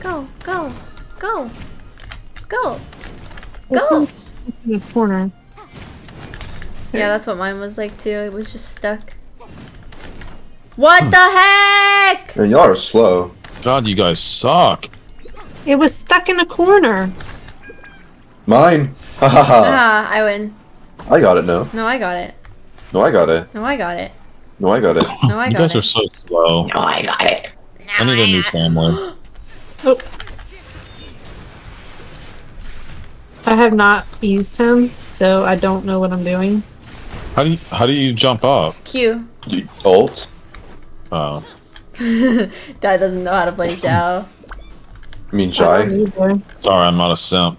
Go, go, go, go. This Go! one's in a corner. Yeah, that's what mine was like too. It was just stuck. What the heck? Man, y'all are slow. God, you guys suck. It was stuck in a corner. Mine. Ha ha ha. Ah, I win. I got it. No. No, I got it. No, I got it. No, I got it. No, I got it. No, I got it. you guys it. are so slow. No, I got it. I need a new family. Oh. I have not used him, so I don't know what I'm doing. How do you how do you jump up? Q. You ult. Oh, Dad doesn't know how to play Xiao. I mean, Jai. sorry, I'm not a simp.